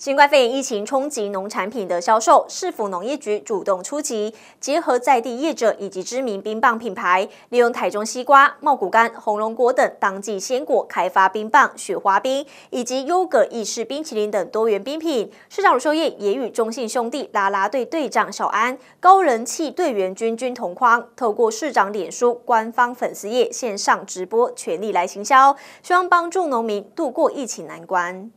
新冠肺炎疫情冲击农产品的销售，市府农业局主动出击，结合在地业者以及知名冰棒品牌，利用台中西瓜、茂谷柑、红龙果等当季鲜果，开发冰棒、雪花冰以及优格意式冰淇淋等多元冰品。市长卢秀燕也与中信兄弟啦啦队队长小安、高人气队员君君同框，透过市长脸书官方粉丝页线上直播，全力来行销，希望帮助农民度过疫情难关。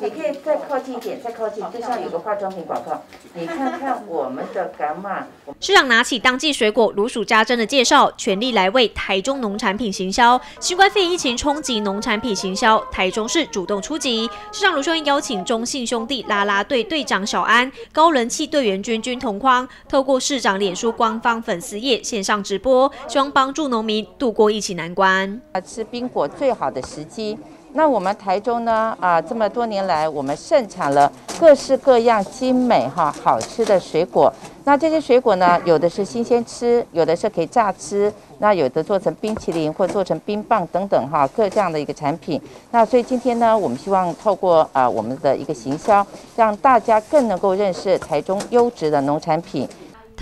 你可以再靠近一点，再靠近，就像有个化妆品广告。你看看我们的干妈。市长拿起当季水果如数家珍的介绍，全力来为台中农产品行销。新冠肺炎疫情冲击农产品行销，台中市主动出击。市长卢秀燕邀请中信兄弟啦啦队队长小安、高人气队员君君同框，透过市长脸书官方粉丝页线上直播，希望帮助农民度过疫情难关。吃冰果最好的时机。那我们台中呢？啊，这么多年来，我们盛产了各式各样精美哈好吃的水果。那这些水果呢，有的是新鲜吃，有的是可以榨吃，那有的做成冰淇淋或做成冰棒等等哈，各这样的一个产品。那所以今天呢，我们希望透过啊我们的一个行销，让大家更能够认识台中优质的农产品。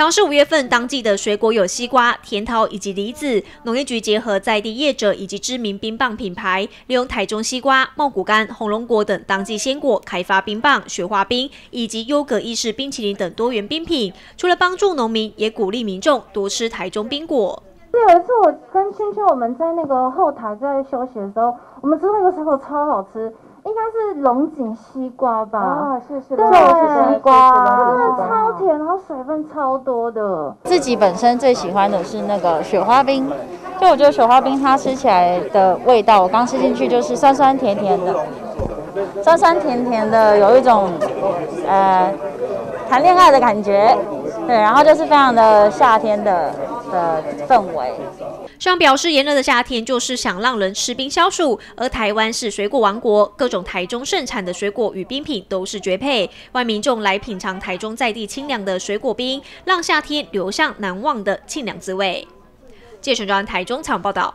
唐市五月份当季的水果有西瓜、甜桃以及梨子。农业局结合在地业者以及知名冰棒品牌，利用台中西瓜、茂谷柑、红龙果等当季鲜果，开发冰棒、雪花冰以及优格意式冰淇淋等多元冰品。除了帮助农民，也鼓励民众多吃台中冰果。有一次我跟青青我们在那个后台在休息的时候，我们吃那个水果超好吃。应该是龙井西瓜吧？啊，是是，对，是西瓜，真的超甜，然后水分超多的。自己本身最喜欢的是那个雪花冰，就我觉得雪花冰它吃起来的味道，我刚吃进去就是酸酸甜甜的，酸酸甜甜的，有一种呃谈恋爱的感觉，对，然后就是非常的夏天的的氛围。上表示，炎热的夏天就是想让人吃冰消暑，而台湾是水果王国，各种台中盛产的水果与冰品都是绝配。外民众来品尝台中在地清凉的水果冰，让夏天留下难忘的清凉滋味。谢成庄台中场报道。